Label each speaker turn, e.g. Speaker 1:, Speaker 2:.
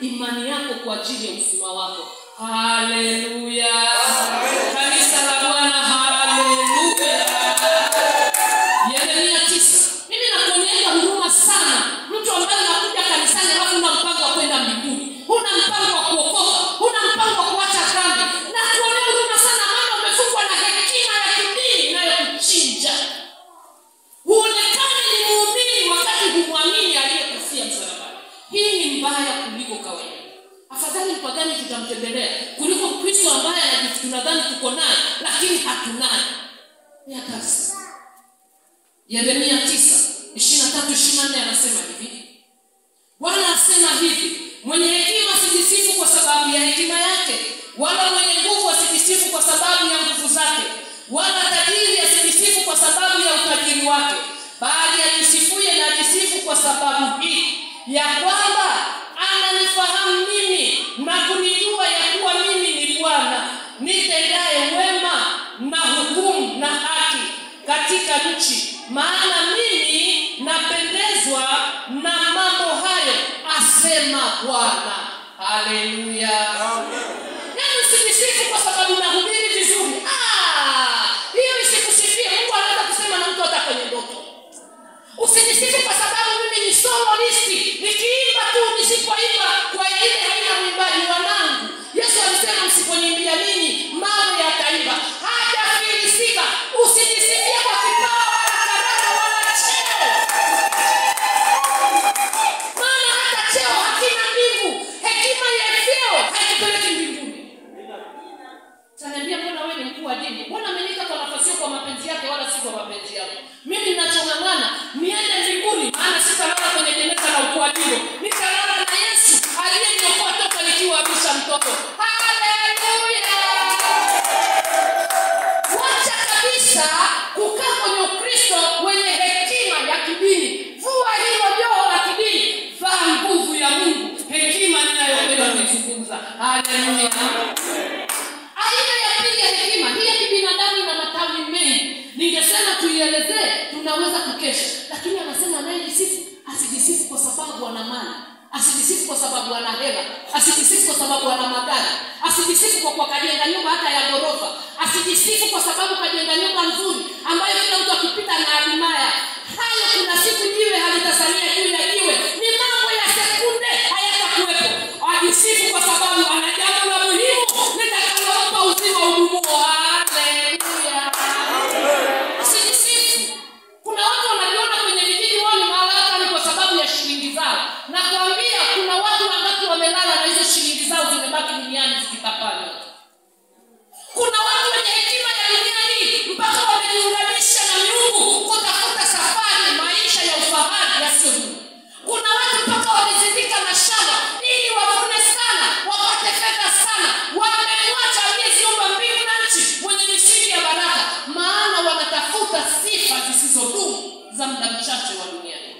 Speaker 1: imani yako kwa ajili ya uzima wako. Haleluya! Kanisa la afadhali mpagani tutamtembelea? Kuliko kristo ambaye tunadhani tuko naye lakini hatunaye ya kazi yeremia tisa. Ishiri na tatu ishiri na nne anasema hivi. Bwana asema hivi mwenye hekima sijisifu kwa sababu ya hekima yake wala mwenye nguvu asijisifu kwa sababu ya nguvu zake wala tajiri asijisifu kwa sababu ya utajiri wake bali ajisifuye na ajisifu kwa sababu hii ya kwamba ananifahamu mimi na kunijua ya kuwa mimi ni bwana nitendaye wema na hukumu na haki katika nchi. Maana mimi napendezwa na mambo hayo asema bwana. Haleluya. Yaani mbona nini. Bwana ameniita kwa nafasi hiyo kwa mapenzi yake wala si kwa mapenzi yako mimi ninachong'ang'ana niende mbinguni maana sitalala kwenye jeneza la ukuajiro nitalala na yesu aliyeniokoa toka nikiwa nikiwavisha mtoto. Haleluya! Wacha kabisa kukaa kwenye ukristo wenye hekima ya kidini. Vua hilo joho la kidini. Vaa nguvu ya mungu. Hekima ninayopenda kuizungumza. Haleluya ningesema tuielezee tunaweza kukesha. Lakini anasema anayejisifu asijisifu kwa sababu ana mali. Asijisifu kwa sababu ana hela. Asijisifu kwa sababu ana magari. Asijisifu kwa kwa kajenga nyumba hata ya ghorofa. Asijisifu kwa sababu kajenga nyumba nzuri ambayo kila mtu akipita na adimaya sifa zisizodumu za muda mchache wa duniani